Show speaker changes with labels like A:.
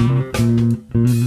A: Mm-hmm.